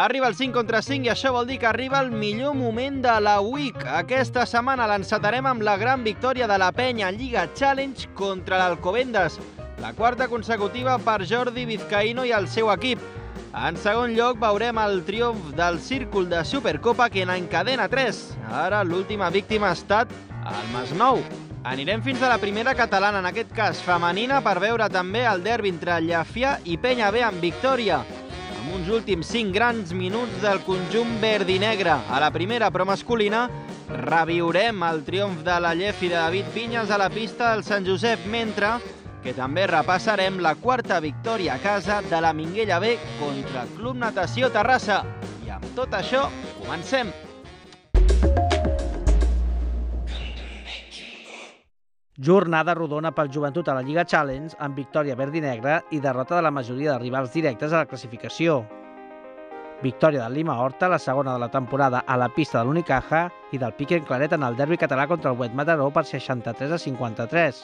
Arriba el 5 contra 5 i això vol dir que arriba el millor moment de la week. Aquesta setmana l'encetarem amb la gran victòria de la penya Lliga Challenge contra l'Alcobendas. La quarta consecutiva per Jordi Vizcaíno i el seu equip. En segon lloc veurem el triomf del círcul de Supercopa que n'encadena 3. Ara l'última víctima ha estat el Masnou. Anirem fins a la primera catalana, en aquest cas femenina, per veure també el derbi entre Llafià i Penya B amb victòria. Amb uns últims 5 grans minuts del conjunt verd i negre. A la primera, però masculina, reviurem el triomf de la Llef i de David Vinyes a la pista del Sant Josep, mentre que també repassarem la quarta victòria a casa de la Minguella B contra el Club Natació Terrassa. I amb tot això, comencem! Jornada rodona pel joventut a la Lliga Challenge amb victòria verd i negra i derrota de la majoria de rivals directes a la classificació. Victòria del Lima Horta, la segona de la temporada a la pista de l'Unicaja i del Piquen Claret en el derbi català contra el Wet Mataró per 63 a 53.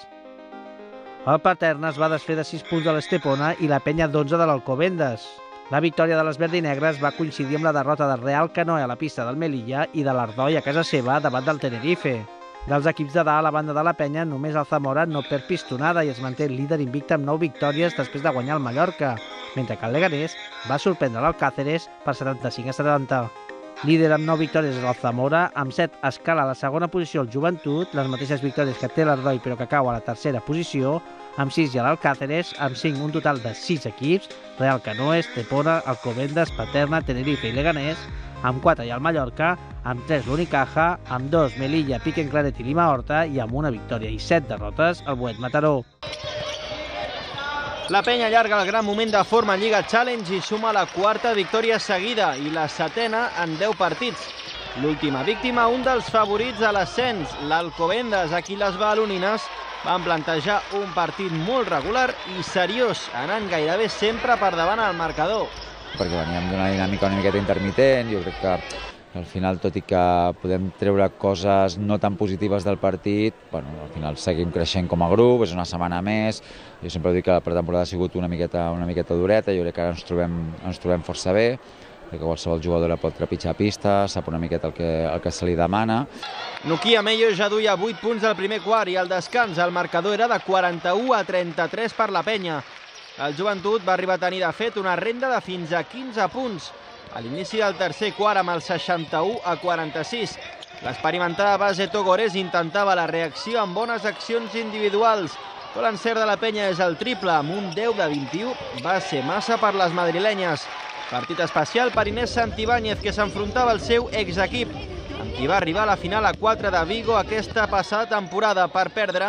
El Paterna es va desfer de 6 punts de l'Estepona i la penya d'11 de l'Alcobendes. La victòria de les verd i negres va coincidir amb la derrota del Real Canoe a la pista del Melilla i de l'Ardoi a casa seva davant del Tenerife. Dels equips de dalt, a banda de la penya, només el Zamora no perd pistonada i es manté líder invicte amb 9 victòries després de guanyar el Mallorca, mentre que el Leganés va sorprendre l'Alcáceres per 75 a 70. Líder amb 9 victòries és el Zamora, amb 7 escala a la segona posició el Joventut, les mateixes victòries que té l'Ardoi però que cau a la tercera posició, amb 6 hi ha l'Alcáceres, amb 5 un total de 6 equips, Real Canoes, Tepona, Alcobendas, Paterna, Tenerife i Leganés, amb 4 hi ha el Mallorca, amb 3 l'Unicaja, amb 2 Melilla, Piquen Claret i Lima Horta i amb una victòria i 7 derrotes el Buet Mataró. La penya allarga el gran moment de forma en Lliga Challenge i suma la quarta victòria seguida i la setena en 10 partits. L'última víctima, un dels favorits a l'ascens, l'Alcobendas, a qui les balonines van plantejar un partit molt regular i seriós, anant gairebé sempre per davant al marcador. Perquè veníem d'una dinàmica una miqueta intermitent, jo crec que al final, tot i que podem treure coses no tan positives del partit, bueno, al final seguim creixent com a grup, és una setmana més, jo sempre dic que la pretemporada ha sigut una miqueta, una miqueta dureta, jo crec que ara ens trobem, ens trobem força bé, que qualsevol jugadora pot trepitjar pista, sap una miqueta el que, el que se li demana. Nukia Meyo ja duia 8 punts al primer quart i al descans el marcador era de 41 a 33 per la penya. El joventut va arribar a tenir de fet una renda de fins a 15 punts, a l'inici del tercer quart amb el 61 a 46. L'experimentada base Togores intentava la reacció amb bones accions individuals, però l'encert de la penya és el triple, amb un 10 de 21, va ser massa per les madrilenyes. Partit especial per Inés Santibáñez, que s'enfrontava al seu exequip, amb qui va arribar a la final a 4 de Vigo aquesta passada temporada per perdre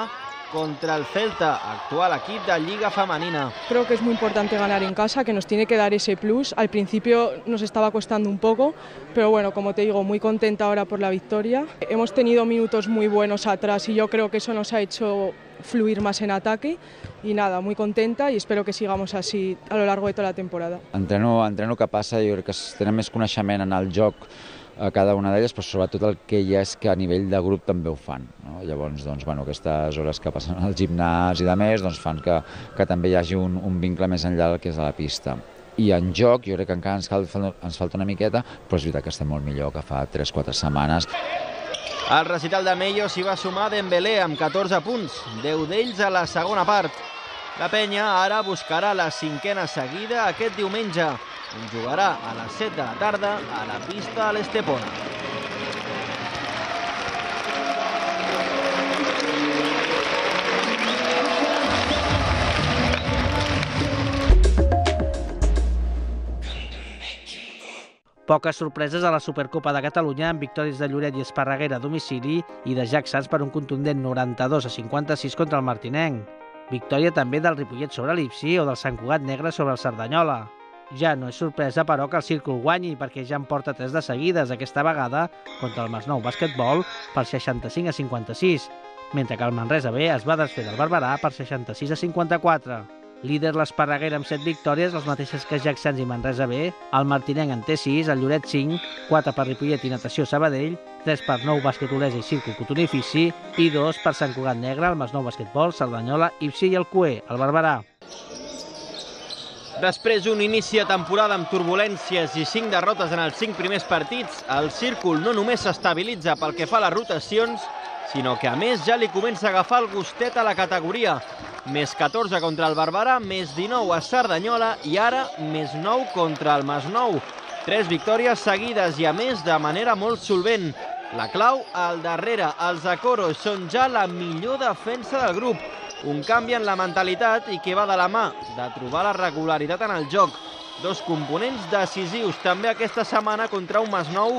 contra el Celta, actual equip de Liga Femenina. Creo que es muy importante ganar en casa, que nos tiene que dar ese plus. Al principio nos estaba costando un poco, pero bueno, como te digo, muy contenta ahora por la victoria. Hemos tenido minutos muy buenos atrás y yo creo que eso nos ha hecho fluir más en ataque y nada, muy contenta y espero que sigamos así a lo largo de toda la temporada. Entreno, entreno que passa, jo crec que tenen més coneixement en el joc a cada una d'elles, però sobretot el que hi ha és que a nivell de grup també ho fan. No? Llavors, doncs, bueno, aquestes hores que passen al gimnàs i de més doncs, fan que, que també hi hagi un, un vincle més enllà del que és a la pista. I en joc, jo crec que encara ens, cal, ens falta una miqueta, però és veritat que estem molt millor que fa 3-4 setmanes. Al recital de Mello s'hi va sumar Dembélé amb 14 punts, 10 d'ells a la segona part. La penya ara buscarà la cinquena seguida aquest diumenge, on jugarà a les 7 de la tarda a la pista a l'Estepona. Poques sorpreses a la Supercopa de Catalunya amb victòries de Lloret i Esparreguera a domicili i de Jack Sants per un contundent 92 a 56 contra el Martinenc. Victòria també del Ripollet sobre l'Ipsi o del Sant Cugat Negre sobre el Cerdanyola. Ja no és sorpresa, però, que el Círcul guanyi perquè ja en porta tres de seguides, aquesta vegada contra el Masnou Bàsquetbol per 65 a 56, mentre que el Manresa B es va desfer del Barberà per 66 a 54. Líder l'Esparreguera amb 7 victòries, les mateixes que Jacksans i Manresa B. El Martinenc en té 6, el Lloret 5, 4 per Ripollet i Natació Sabadell, 3 per Nou Bàsquet Olesa i Círcul Cotonifici i 2 per Sant Cugat Negre, el Masnou Bàsquetbol, Cerdanyola, Ipsi i el Cué, el Barberà. Després d'un inici de temporada amb turbulències i cinc derrotes en els cinc primers partits, el círcul no només s'estabilitza pel que fa a les rotacions, sinó que a més ja li comença a agafar el gustet a la categoria. Més 14 contra el Barberà, més 19 a Cerdanyola i ara més 9 contra el Masnou. Tres victòries seguides i a més de manera molt solvent. La clau al darrere, els Acoros són ja la millor defensa del grup, un canvi en la mentalitat i que va de la mà de trobar la regularitat en el joc. Dos components decisius també aquesta setmana contra un Masnou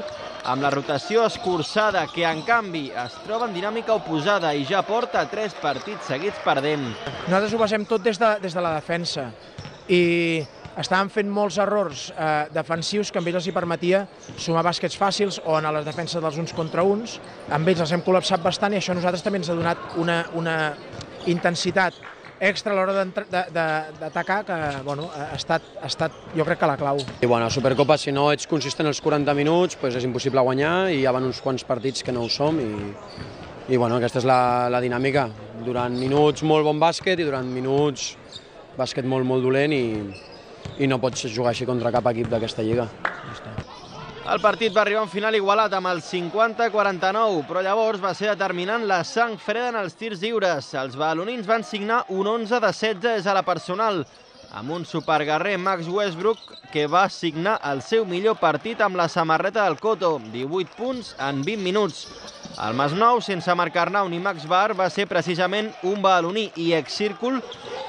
amb la rotació escurçada que en canvi es troba en dinàmica oposada i ja porta tres partits seguits perdent. Nosaltres ho basem tot des de, des de la defensa i estàvem fent molts errors eh, defensius que amb ells els hi permetia sumar bàsquets fàcils o en les defenses dels uns contra uns. Amb ells els hem col·lapsat bastant i això a nosaltres també ens ha donat una, una intensitat extra a l'hora d'atacar que bueno, ha, estat, ha estat jo crec que la clau. I bueno, a Supercopa si no ets consistent els 40 minuts pues és impossible guanyar i hi ha uns quants partits que no ho som i, i bueno, aquesta és la, la dinàmica. Durant minuts molt bon bàsquet i durant minuts bàsquet molt molt dolent i, i no pots jugar així contra cap equip d'aquesta lliga. Ja està. El partit va arribar a un final igualat amb el 50-49, però llavors va ser determinant la sang freda en els tirs lliures. Els balonins van signar un 11 de 16 des a la personal, amb un superguerrer Max Westbrook que va signar el seu millor partit amb la samarreta del Coto, 18 punts en 20 minuts. El Masnou, sense Marc Arnau ni Max Bar, va ser precisament un baloní i ex-círcul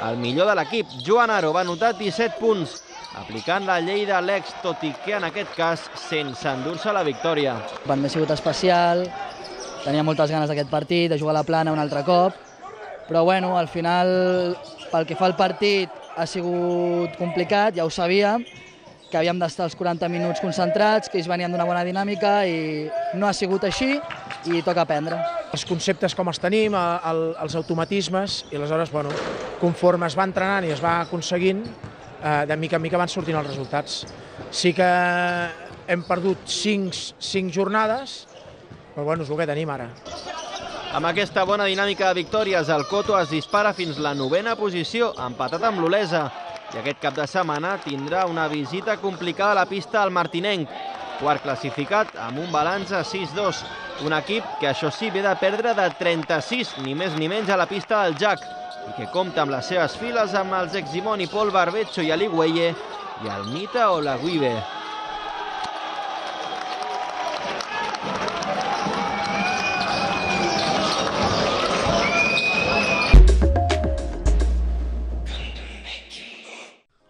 el millor de l'equip. Joan Aro va anotar 17 punts, aplicant la llei de l'ex, tot i que en aquest cas sense endur-se la victòria. També ha sigut especial, tenia moltes ganes d'aquest partit, de jugar a la plana un altre cop, però bueno, al final, pel que fa al partit, ha sigut complicat, ja ho sabíem, que havíem d'estar els 40 minuts concentrats, que ells venien d'una bona dinàmica i no ha sigut així i toca aprendre. Els conceptes com els tenim, el, els automatismes, i aleshores, bueno, conforme es va entrenant i es va aconseguint, eh, de mica en mica van sortint els resultats. Sí que hem perdut 5, 5 jornades, però bueno, és el que tenim ara. Amb aquesta bona dinàmica de victòries, el Coto es dispara fins la novena posició, empatat amb l'Olesa. I aquest cap de setmana tindrà una visita complicada a la pista al Martinenc, quart classificat amb un balanç a 6-2. Un equip que això sí ve de perdre de 36, ni més ni menys a la pista del Jack i que compta amb les seves files amb els eximoni Paul Barbecho i Ali Güelle i el Mita Olaguibe.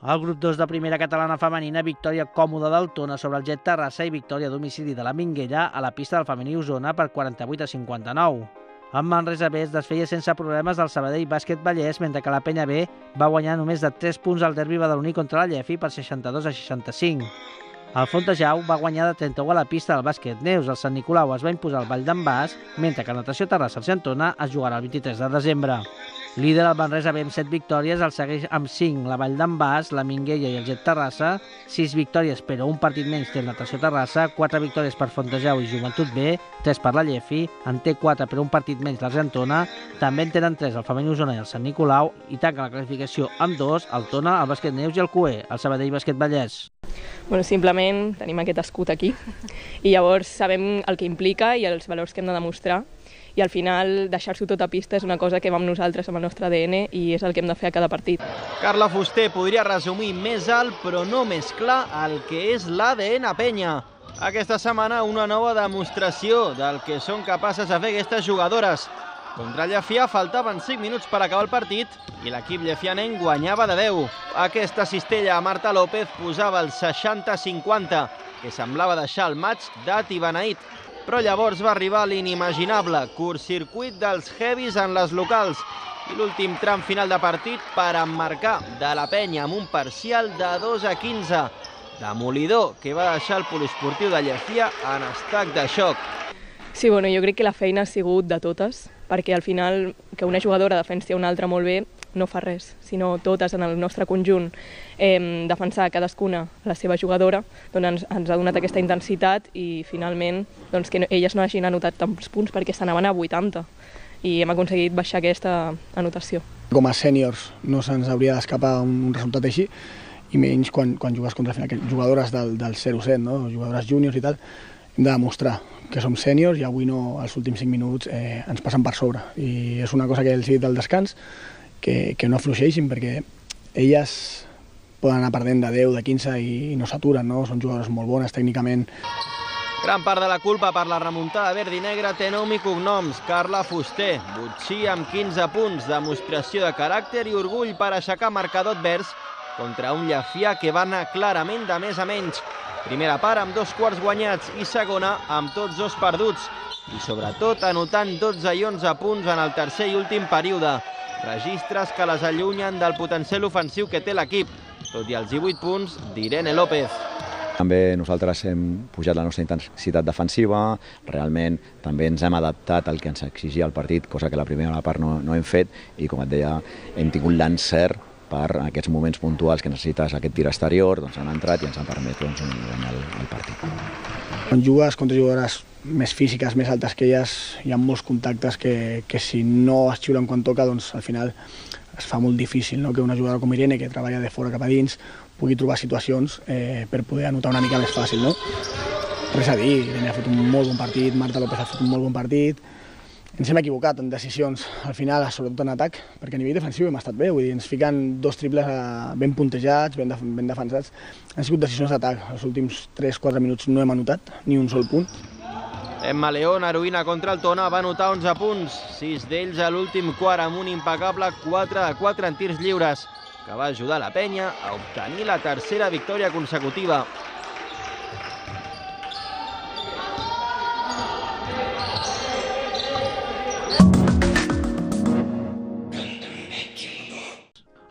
El grup 2 de primera catalana femenina, victòria còmoda del Tona sobre el Jet Terrassa i victòria a domicili de la Minguella a la pista del femení Osona per 48 a 59. En Manresa B es desfeia sense problemes del Sabadell Bàsquet Vallès, mentre que la Penya B va guanyar només de 3 punts al derbi badaloní contra la Llefi per 62 a 65. El Fontejau va guanyar de 31 a la pista del bàsquet Neus. El Sant Nicolau es va imposar al Vall d'en Bas, mentre que el Natació Terrassa Argentona es jugarà el 23 de desembre. Líder el Manresa B amb 7 victòries, el segueix amb 5 la Vall d'en Bas, la Minguella i el Jet Terrassa, 6 victòries però un partit menys té Natació Terrassa, 4 victòries per Fontejau i Joventut B, 3 per la Llefi, en té 4 però un partit menys l'Argentona, també en tenen 3 el Femení Osona i el Sant Nicolau i tanca la classificació amb 2 el Tona, el Bàsquet Neus i el CUE, el Sabadell Bàsquet Vallès. Bueno, simplement tenim aquest escut aquí i llavors sabem el que implica i els valors que hem de demostrar i al final deixar-s'ho tot a pista és una cosa que vam nosaltres amb el nostre ADN i és el que hem de fer a cada partit. Carla Fuster podria resumir més alt però no més clar el que és l'ADN penya. Aquesta setmana una nova demostració del que són capaces de fer aquestes jugadores. Contra Llefià faltaven 5 minuts per acabar el partit i l'equip llefianenc guanyava de 10. Aquesta cistella a Marta López posava el 60-50, que semblava deixar el maig dat i beneït. Però llavors va arribar l'inimaginable, curt-circuit dels heavies en les locals i l'últim tram final de partit per emmarcar de la penya amb un parcial de 2 a 15. Demolidor que va deixar el poliesportiu de Llefia en estat de xoc. Sí, bueno, jo crec que la feina ha sigut de totes, perquè al final que una jugadora defensi una altra molt bé no fa res, sinó totes en el nostre conjunt eh, defensar cadascuna la seva jugadora, doncs ens, ens ha donat aquesta intensitat i finalment doncs, que elles no hagin anotat tants punts perquè s'anaven a 80 i hem aconseguit baixar aquesta anotació. Com a sèniors no se'ns hauria d'escapar un resultat així i menys quan, quan jugues contra final, jugadores del, del 0-7, no? jugadores júniors i tal, hem de demostrar que som sèniors i avui no, els últims 5 minuts eh, ens passen per sobre. I és una cosa que els he dit al descans, que, que no afluixeixin perquè elles poden anar perdent de 10, de 15 i, no s'aturen, no? Són jugadores molt bones tècnicament. Gran part de la culpa per la remuntada verd i negra té nom i cognoms. Carla Fuster, Butxí amb 15 punts, demostració de caràcter i orgull per aixecar marcador advers contra un Llafià que va anar clarament de més a menys. Primera part amb dos quarts guanyats i segona amb tots dos perduts. I sobretot anotant 12 i 11 punts en el tercer i últim període. Registres que les allunyen del potencial ofensiu que té l'equip, tot i els 18 punts d'Irene López. També nosaltres hem pujat la nostra intensitat defensiva, realment també ens hem adaptat al que ens exigia el partit, cosa que la primera part no, no hem fet. I com et deia hem tingut l'encert per aquests moments puntuals que necessites aquest tir exterior, doncs han entrat i ens han permès doncs, guanyar el, el partit. Quan jugues contra jugadores més físiques, més altes que elles, hi ha molts contactes que, que si no es xiulen quan toca, doncs al final es fa molt difícil no? que una jugadora com Irene, que treballa de fora cap a dins, pugui trobar situacions eh, per poder anotar una mica més fàcil. No? Res a dir, Irene ha fet un molt bon partit, Marta López ha fet un molt bon partit, ens hem equivocat en decisions al final, sobretot en atac, perquè a nivell defensiu hem estat bé, vull dir, ens fiquen dos triples eh, ben puntejats, ben, def ben defensats. Han sigut decisions d'atac, els últims 3-4 minuts no hem anotat ni un sol punt. Emma León, heroïna contra el Tona, va anotar 11 punts, 6 d'ells a l'últim quart amb un impecable 4 de 4 en tirs lliures, que va ajudar la penya a obtenir la tercera victòria consecutiva.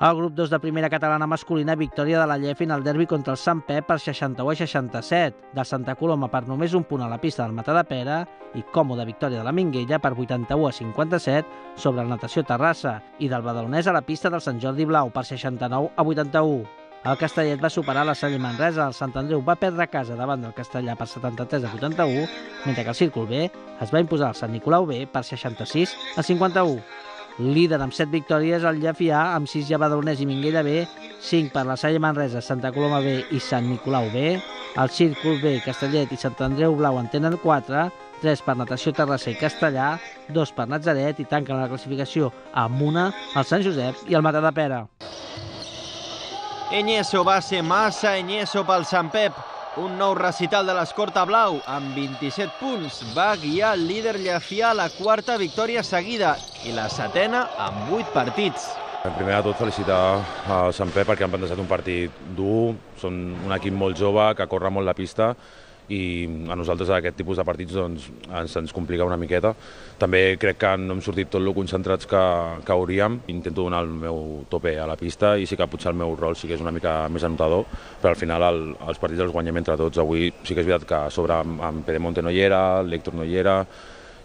El grup 2 de primera catalana masculina, victòria de la Llef en el derbi contra el Sant Pep per 61 a 67, del Santa Coloma per només un punt a la pista del Matadepera i còmoda victòria de la Minguella per 81 a 57 sobre el Natació Terrassa i del Badalonès a la pista del Sant Jordi Blau per 69 a 81. El Castellet va superar la Salle Manresa, el Sant Andreu va perdre casa davant del Castellà per 73 a 81, mentre que el Círcul B es va imposar al Sant Nicolau B per 66 a 51. Líder amb 7 victòries, el Llafià, amb 6 Llevadonès i Minguella B, 5 per la Salle Manresa, Santa Coloma B i Sant Nicolau B, el Círcul B, Castellet i Sant Andreu Blau en tenen 4, 3 per Natació Terrassa i Castellà, 2 per Natzaret i tanquen la classificació amb una el Sant Josep i el Matadepera. Eñeso va ser massa Eñeso pel Sant Pep. Un nou recital de l'escorta blau amb 27 punts va guiar el líder Llafià a la quarta victòria seguida i la setena amb 8 partits. En primer de tot felicitar al Sant Pep perquè han plantejat un partit dur, són un equip molt jove que corre molt la pista i a nosaltres aquest tipus de partits doncs, ens, ens complica una miqueta. També crec que no hem sortit tot el concentrats que, que hauríem. Intento donar el meu tope a la pista i sí que potser el meu rol sí que és una mica més anotador, però al final el, els partits els guanyem entre tots. Avui sí que és veritat que a sobre amb, amb Pedemonte no hi era, l'Hèctor no hi era,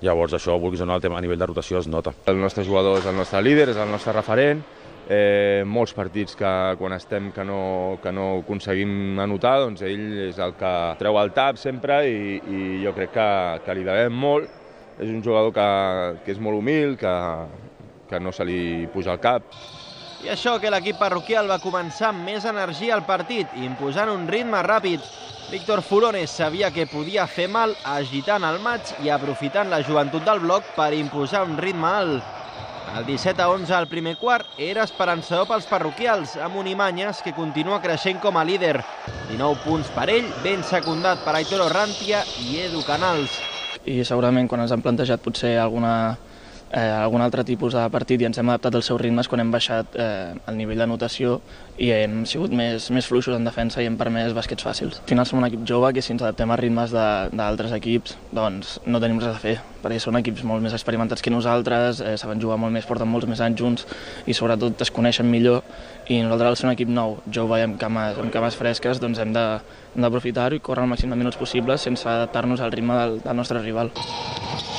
llavors això, vulguis o no, a nivell de rotació es nota. El nostre jugador és el nostre líder, és el nostre referent, eh, molts partits que quan estem que no, que no aconseguim anotar, doncs ell és el que treu el tap sempre i, i jo crec que, que li devem molt. És un jugador que, que és molt humil, que, que no se li puja al cap. I això que l'equip parroquial va començar amb més energia al partit, imposant un ritme ràpid. Víctor Fulones sabia que podia fer mal agitant el maig i aprofitant la joventut del bloc per imposar un ritme alt. El 17 a 11 al primer quart era esperançador pels parroquials, amb un Imanyes que continua creixent com a líder. 19 punts per ell, ben secundat per Aitor Orrantia i Edu Canals. I segurament quan ens han plantejat potser alguna eh, algun altre tipus de partit i ens hem adaptat als seus ritmes quan hem baixat eh, el nivell d'anotació i hem sigut més, més fluixos en defensa i hem permès basquets fàcils. Al final som un equip jove que si ens adaptem a ritmes d'altres equips doncs no tenim res a fer, perquè són equips molt més experimentats que nosaltres, eh, saben jugar molt més, porten molts més anys junts i sobretot es coneixen millor i nosaltres al ser un equip nou, jove i amb cames, amb cames fresques, doncs hem d'aprofitar-ho i córrer el màxim de minuts possibles sense adaptar-nos al ritme del, del nostre rival.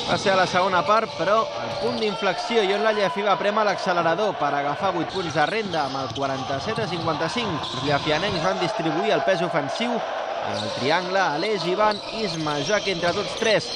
Va ser a la segona part, però el punt d'inflexió i on la Llefi va prema l'accelerador per agafar 8 punts de renda amb el 47 a 55. Els llefianencs van distribuir el pes ofensiu en el triangle Aleix, Ivan, Isma, Joc entre tots tres.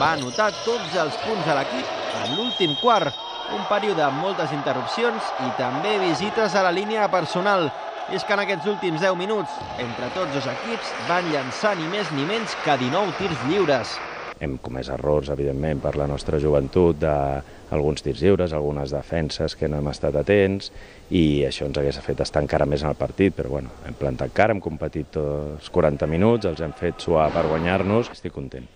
Va anotar tots els punts a l'equip en l'últim quart. Un període amb moltes interrupcions i també visites a la línia personal. I és que en aquests últims 10 minuts, entre tots dos equips, van llançar ni més ni menys que 19 tirs lliures. Hem comès errors, evidentment, per la nostra joventut, d'alguns tirs lliures, algunes defenses que no hem estat atents, i això ens hagués fet estar encara més en el partit, però bueno, hem plantat cara, hem competit tots 40 minuts, els hem fet suar per guanyar-nos, estic content.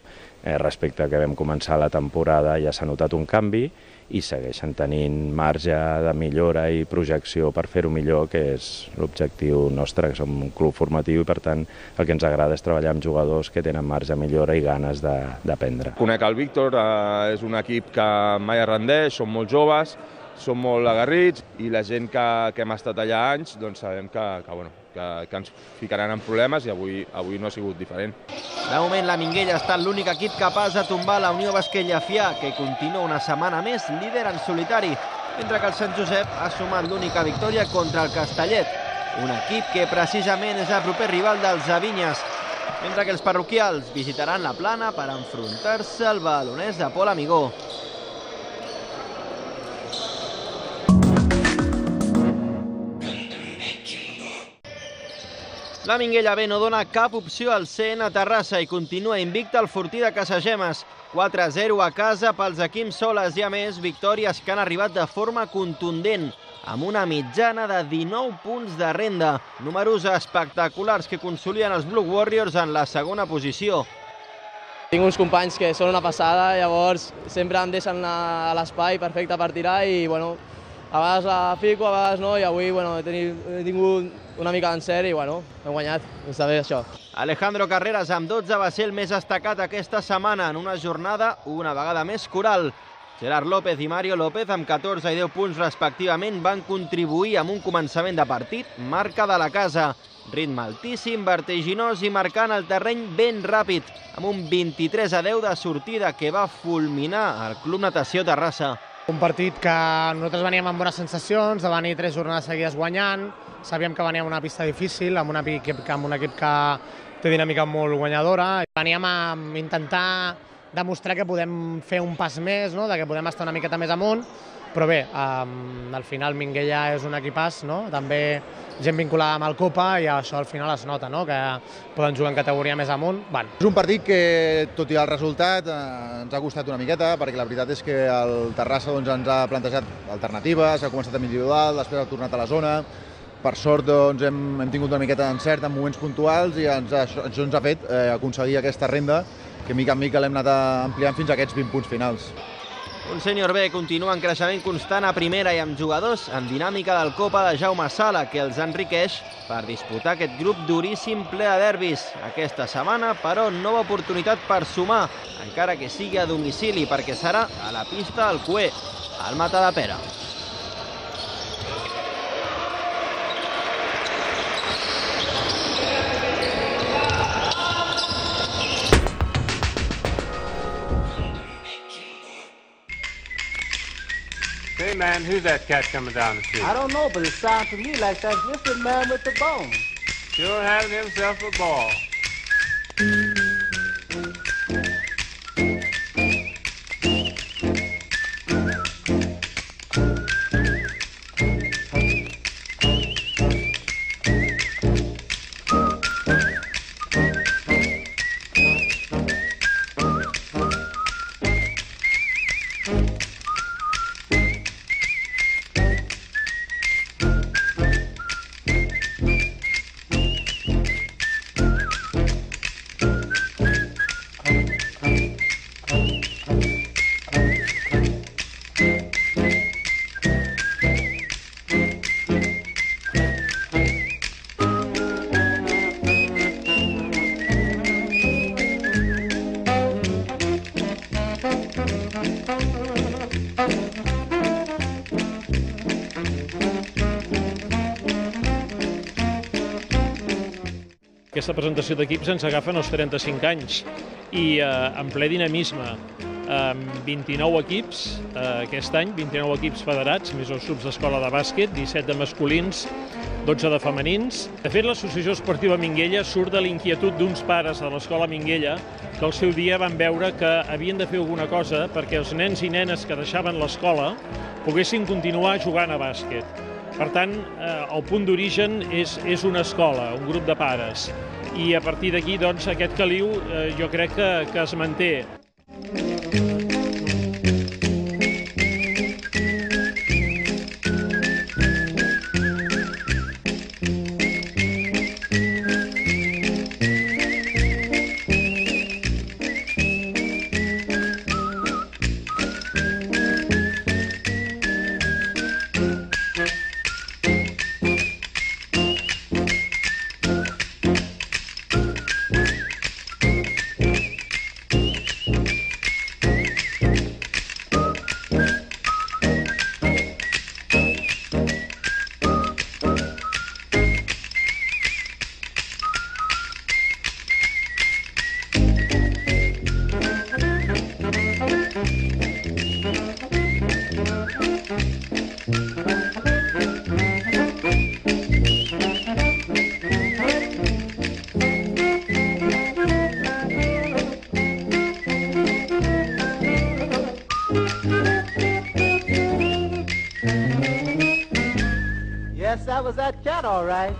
Eh, respecte a que vam començar la temporada ja s'ha notat un canvi i segueixen tenint marge de millora i projecció per fer-ho millor, que és l'objectiu nostre, que som un club formatiu i per tant el que ens agrada és treballar amb jugadors que tenen marge de millora i ganes d'aprendre. Conec el Víctor, eh, és un equip que mai rendeix, són molt joves, són molt agarrits i la gent que, que hem estat allà anys doncs sabem que, que, bueno, que, que ens ficaran en problemes i avui, avui no ha sigut diferent. De moment la Minguella ha estat l'únic equip capaç de tombar la Unió Basquellafià, que continua una setmana més líder en solitari, mentre que el Sant Josep ha sumat l'única victòria contra el Castellet, un equip que precisament és el proper rival dels Avinyes, mentre que els parroquials visitaran la plana per enfrontar-se al balonès de Pol Amigó. La Minguella B no dona cap opció al CN a Terrassa i continua invicta el Fortí de Casagemes. 4-0 a casa pels equips soles i a més victòries que han arribat de forma contundent amb una mitjana de 19 punts de renda. Números espectaculars que consolien els Blue Warriors en la segona posició. Tinc uns companys que són una passada, llavors sempre em deixen a l'espai perfecte per tirar i bueno, a vegades la fico, a vegades no, i avui bueno, he, tenit, he tingut una mica d'encert i bueno, hem guanyat, està bé això. Alejandro Carreras amb 12 va ser el més destacat aquesta setmana en una jornada una vegada més coral. Gerard López i Mario López amb 14 i 10 punts respectivament van contribuir amb un començament de partit marca de la casa. Ritme altíssim, vertiginós i marcant el terreny ben ràpid, amb un 23 a 10 de sortida que va fulminar el Club Natació Terrassa. Un partit que nosaltres veníem amb bones sensacions, de venir tres jornades seguides guanyant, sabíem que veníem una pista difícil, amb un equip, amb un equip que té dinàmica molt guanyadora. Veníem a intentar demostrar que podem fer un pas més, no? de que podem estar una miqueta més amunt, però bé, um, al final Minguella és un equipàs, no? també gent vinculada amb el Copa i això al final es nota, no? que poden jugar en categoria més amunt. Van. És un partit que, tot i el resultat, eh, ens ha costat una miqueta, perquè la veritat és que el Terrassa doncs, ens ha plantejat alternatives, ha començat amb individual, després ha tornat a la zona, per sort doncs, hem, hem tingut una miqueta d'encert en moments puntuals i ens, això, això ens ha fet eh, aconseguir aquesta renda que mica en mica l'hem anat ampliant fins a aquests 20 punts finals. Un sènior B continua en creixement constant a primera i amb jugadors en dinàmica del Copa de Jaume Sala, que els enriqueix per disputar aquest grup duríssim ple de derbis. Aquesta setmana, però, nova oportunitat per sumar, encara que sigui a domicili, perquè serà a la pista del Cué, al Mata de Pera. Man, who's that cat coming down the street? I don't know, but it sounds to me like that gifted man with the bone. Sure having himself a ball. Aquesta presentació d'equips ens agafen els 35 anys i eh, en ple dinamisme, amb 29 equips eh, aquest any, 29 equips federats, més els subs d'escola de bàsquet, 17 de masculins, 12 de femenins. De fet, l'Associació Esportiva Minguella surt de l'inquietud d'uns pares de l'escola Minguella que al seu dia van veure que havien de fer alguna cosa perquè els nens i nenes que deixaven l'escola poguessin continuar jugant a bàsquet. Per tant, eh, el punt d'origen és, és una escola, un grup de pares. I a partir d'aquí, doncs, aquest caliu eh, jo crec que, que es manté. All right.